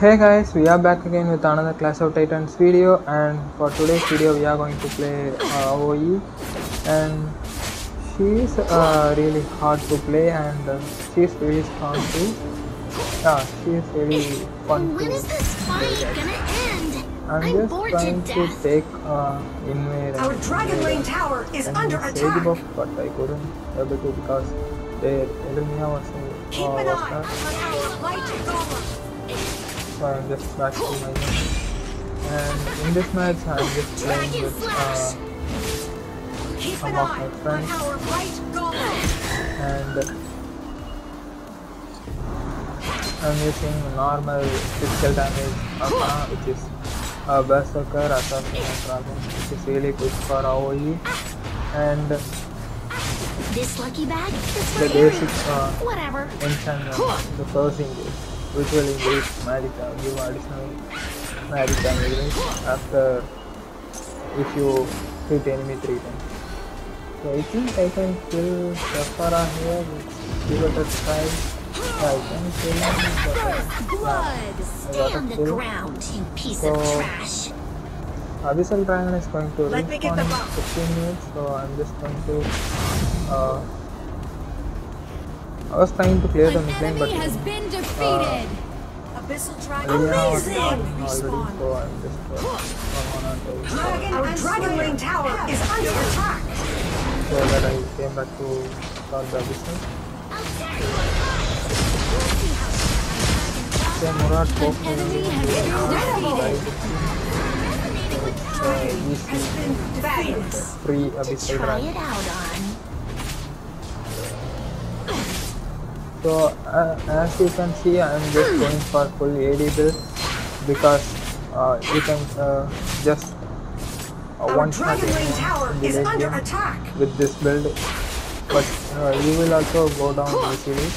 Hey guys, we are back again with another Clash of Titans video and for today's video we are going to play uh, Aoi and she is uh, really hard to play and uh, she is really strong too. Yeah, she is really fun When to is this fight gonna end? I'm, I'm just bored to to, take uh, Invade Our Dragon Invade Lane Tower is and under Sage attack. buff but I couldn't able to because their Elenia was, Keep uh, an was eye there. on our light golem. So I'm just back to my game. And in this match, I'm just playing with uh, Keep some of my on friends. our light golem. and I'm using normal physical damage which is uh, Berserker, and Dragon, which is really good for Aoi. And the This lucky bag is for Aerith. basic uh, Whatever. enchantment, the first engage, visual engage, magic damage, give additional magic damage after if you hit enemy three times. So I think I can kill Sephera here. Give it a try. I can kill him, uh, Blood. I Stay on the ground, you piece So- of trash. Abyssal Dragon is going to Let me get the in 15 minutes, so I'm just going to. Uh, I was trying to clear the An midlane, but enemy has been defeated. Abyssal Dragon Amazing! already, so I'm just uh, one on to Dragon Our Dragon Lane Tower is under attack. so that I came back to start the Abyssal. Okay, Murad, go for enemy the has been uh, uh, Has easy been defeated. free Abyssal Dragon. So uh, as you can see, I am just going for full AD build because uh, you can uh, just uh, one shot Dragon Lane Tower in the is late under game attack. with this build, but uh, you will also go down easily.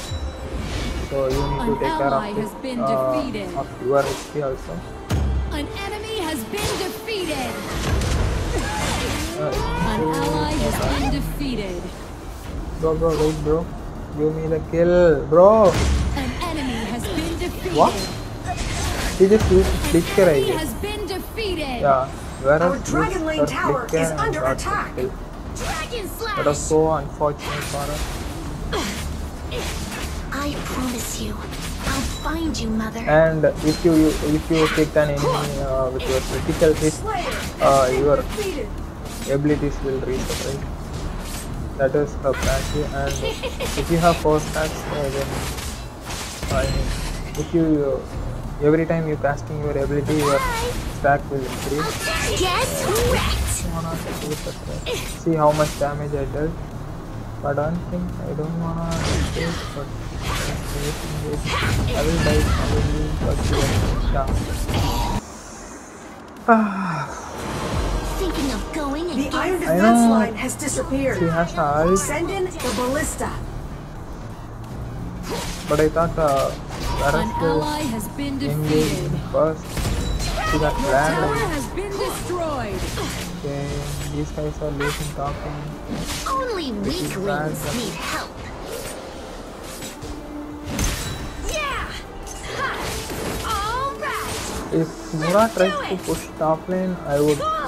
So you need to take care of, it, uh, of your HP also. An enemy has been defeated. Uh, An ally has been defeated. bro, bro, wait, bro. Give me the kill, bro. An enemy has been defeated. What? He just used An flicker, I guess. has been defeated. Yeah. Whereas Our this Dragon Lane her Tower is under attack. kill. Dragon That was so unfortunate for us. I promise you, I'll find you, Mother. And if you, you if you kick an enemy uh, with your critical hit, uh, your abilities will reset, right? That is her passive. And if you have four stacks, uh, then I mean, if you uh, every time you casting your ability, your stack will increase. Get wrecked. wanna do it that way. See how much damage I dealt. But I don't think I don't wanna do it, but I will die probably, but yeah. Ah, Thinking of going The Iron Defense. Line has she disappeared. has a ult, Send in the ballista. but I thought uh, An Varus ally has been will engage defeated. first. She got Tower has been destroyed. Okay, these guys are losing top lane. Only This is bad. weaklings need help. Yeah! All right! If Mura tries to push top lane, I would Cool!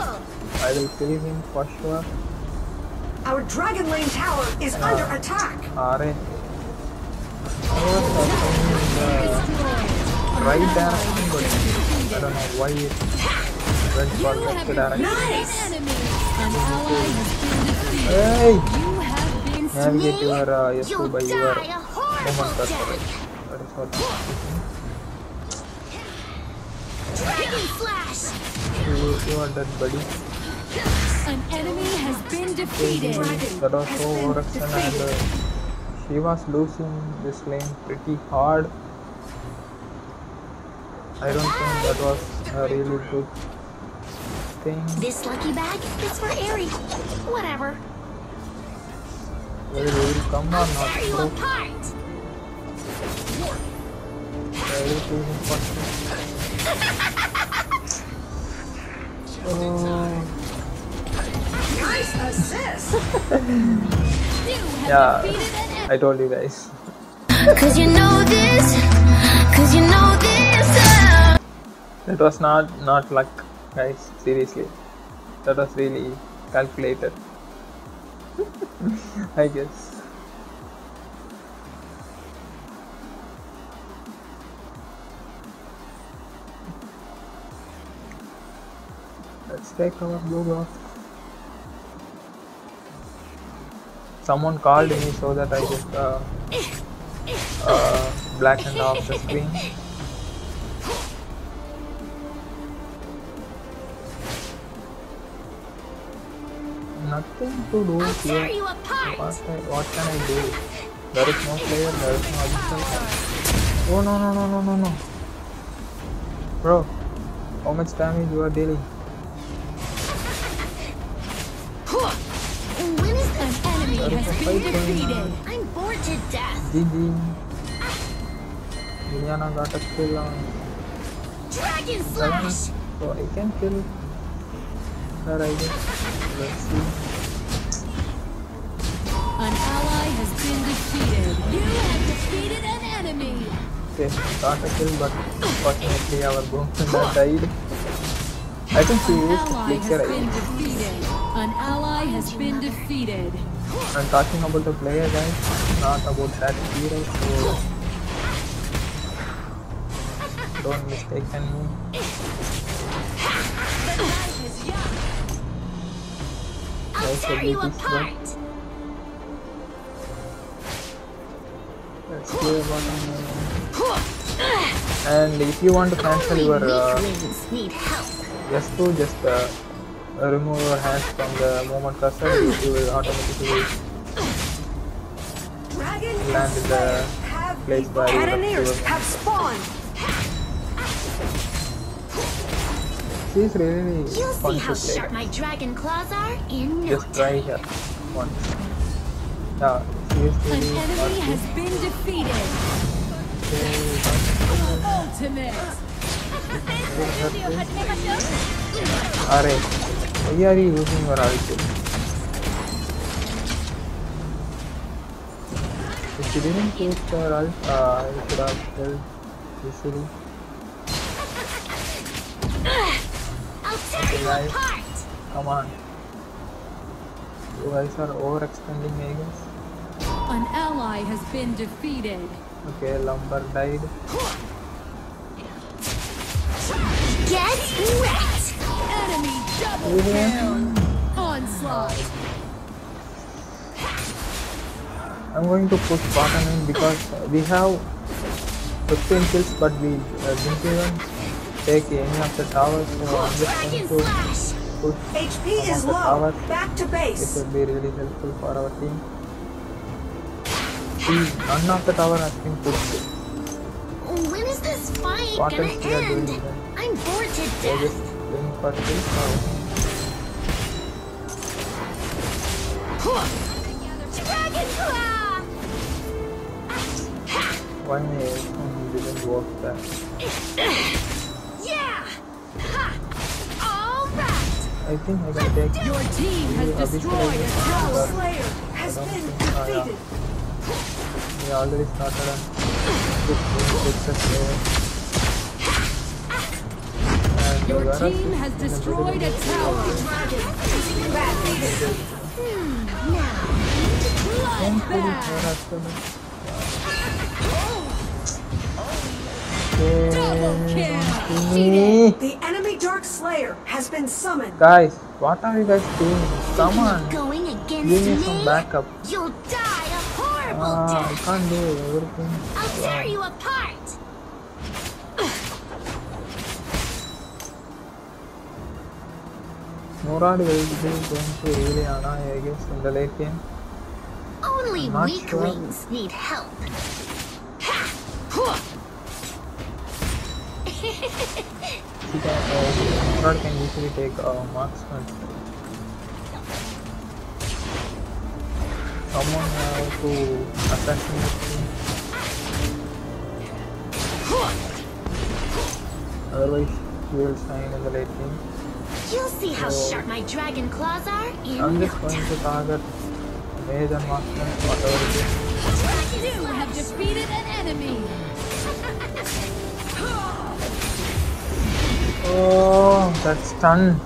I will kill him for sure. Our Dragon Lane Tower is under attack. RA. I was uh, the right direction, but I don't know why it went for You left direction. Nice. an enemy. An ally has been defeated. Hey! You have been Navigate your uh, yes You'll by die your a horrible movement cursor. death. That is what Dragon Slash! you, you are dead, buddy. An enemy has been defeated. That was so overreaction and uh, she was losing this lane pretty hard. I don't think that was a really good thing. This lucky bag is for Aerie. Whatever. Will will come or not, bro? apart! I will kill him for sure. Oh, Yeah. defeated an. I told you guys. Cause you know this, cause you know this. uh, That was not not luck, guys. Seriously, that was really calculated. I guess. Let's take our blue off. Someone called me so that I just uh, uh, blackened off the screen. Nothing to do here. What. I, what can I do? There is no player, there is no additional. Oh no no no no no no. Bro, how much damage you are dealing? I'm bored to death. GG. Liliana got a kill on Dragon slash. so I can kill her I guess. Let's see. An ally has been defeated. You have defeated an enemy. Okay, got a kill but unfortunately our boom died. I think she used ally Flicker has I been guess. defeated. An ally has been defeated. I'm talking about the player guys, not about that hero, so don't mistake me. I'll tear you abilities, bro. apart. Let's bottom lane. And if you want to cancel your uh, weaklings need help. just to just uh, remove your hands from the movement cursor, you will automatically Dragon land in the place where you Cannoneers have spawned. She's really You'll fun see how sharp my dragon claws are in Just try her once. Yeah, she An enemy has been defeated. Ultimate. Alright, why are you using your ulti? If you didn't use your ult, uh, you could have killed easily. I'll tear Okay, you guys. apart. Come on. You guys are overextending, I guess. An ally has been defeated. Okay, Lumburr died. Get wrecked. Enemy double kill. Onslaught. I'm going to push bottom in because we have 15 kills but we uh, didn't even take any of the towers so I'm just going to push HP is of the low. towers. Back to It base. will be really helpful for our team. See, none of the tower has been pushed. When is this fight What gonna else we are end? doing? I'm bored to They're death. For kills now. Dragon claw. Why um, didn't work that? Yeah. All right. I think I can take Your team has destroyed a tower. Slayer has been oh, defeated. We already started on good success there. And Your Varus team is after that. Double Okay, kill. me. The enemy Dark Slayer has been summoned. Guys, what are you guys doing? Come on, Going against give me me. some backup. You'll die a horrible Ah, I death. can't do everything. I'll tear you apart. Murad will be going to Liliana, I guess, in the late game. Only Not sure. weaklings need help. Ha. She can, uh, Murad can easily take uh, marksman. Someone have to assassinate him. Otherwise, he will shine in the late game. You'll see how sharp my dragon claws are in I'm just going to target mage and marksman, whatever it is. You have defeated an enemy. Oh, that stun.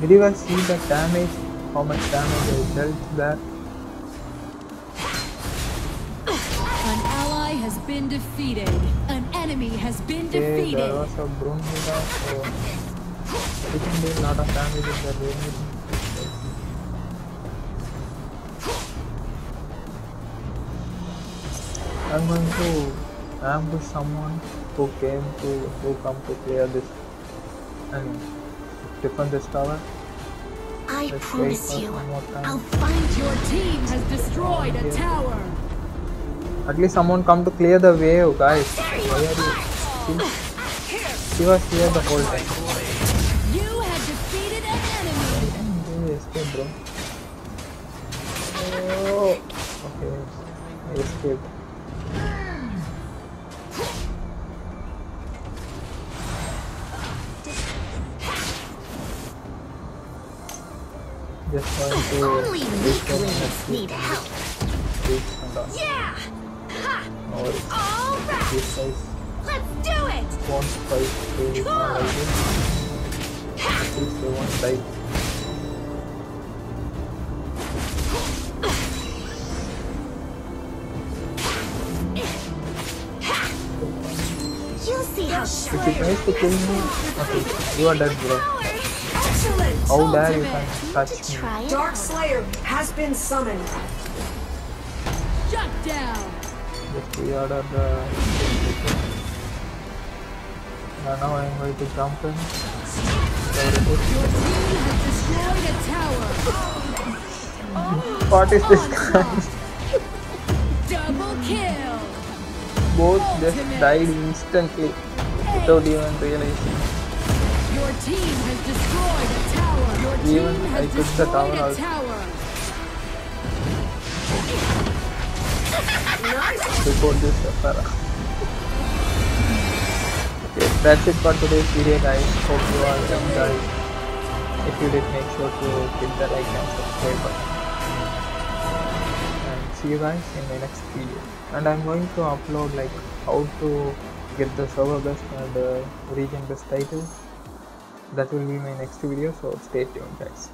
Did you guys see the damage? How much damage I dealt there? An ally has been defeated. Enemy has been there defeated. was a Brunhilde, so we can do a lot of damage in the damage. I'm going to ambush someone who came to who come to clear this and defend this tower. I Let's promise you, some more time. I'll find Your team has destroyed a tower. At least someone come to clear the wave, guys. There you Why are you? She, she was here the whole time. You have defeated an enemy. Escape, bro. Oh, okay. I escaped. Just going to Only reach weak for the limbs next need help. reach and all. Yeah! Ha! No worries. All right! These guys Let's do it! won't fight really hard like this. At least they won't die. You'll see how If strong you tries to kill me, okay, you are dead, bro. Excellent! Oh, how dare you Ultimate. can touch me? Dark. Slayer has been summoned. Shut down. Just reorder the. Yeah, now I'm going to jump in. Very good. Your team has destroyed a tower. What is this guy? Double kill. Both just died instantly without even realizing. Your team has destroyed a tower. Your team Even I took the tower tower. Before this suffer. That's it for today's video, guys. Hope you all enjoyed. If you did, make sure to hit the like and subscribe button. And see you guys in my next video. And I'm going to upload like how to get the server best and uh, region best title. That will be my next video, so stay tuned, guys.